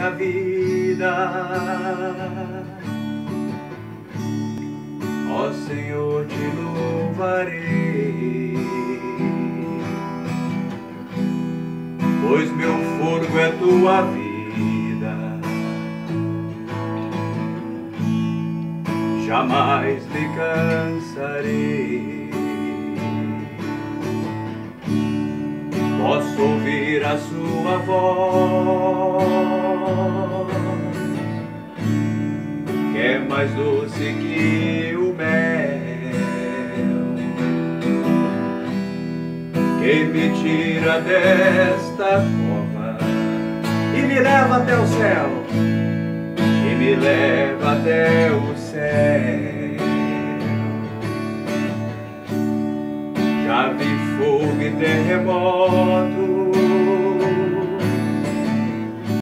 minha vida. Ó Senhor, te louvarei, pois meu fogo é tua vida. Jamais me cansarei. posso ouvir a sua voz, é mais doce que o mel, que me tira desta cova e me leva até o céu, e me leva até o céu. Já vi fogo e terremoto